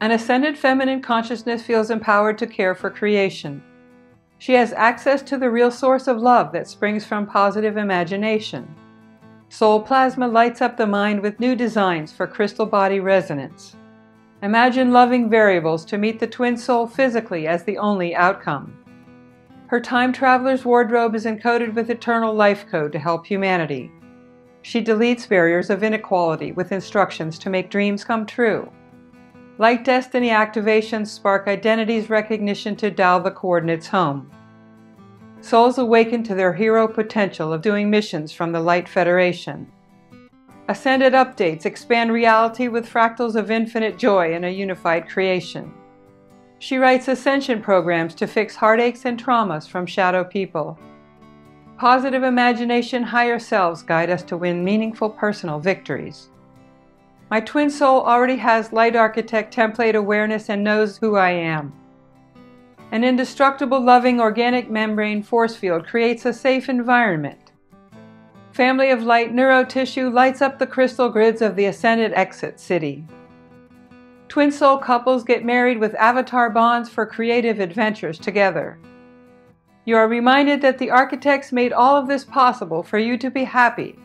An ascended feminine consciousness feels empowered to care for creation. She has access to the real source of love that springs from positive imagination. Soul plasma lights up the mind with new designs for crystal body resonance. Imagine loving variables to meet the twin soul physically as the only outcome. Her time traveler's wardrobe is encoded with eternal life code to help humanity. She deletes barriers of inequality with instructions to make dreams come true. Light Destiny activations spark identity's recognition to dial the coordinates home. Souls awaken to their hero potential of doing missions from the Light Federation. Ascended updates expand reality with fractals of infinite joy in a unified creation. She writes ascension programs to fix heartaches and traumas from shadow people. Positive imagination higher selves guide us to win meaningful personal victories. My twin soul already has light architect template awareness and knows who I am. An indestructible, loving, organic membrane force field creates a safe environment. Family of Light neurotissue lights up the crystal grids of the Ascended Exit City. Twin soul couples get married with avatar bonds for creative adventures together. You are reminded that the architects made all of this possible for you to be happy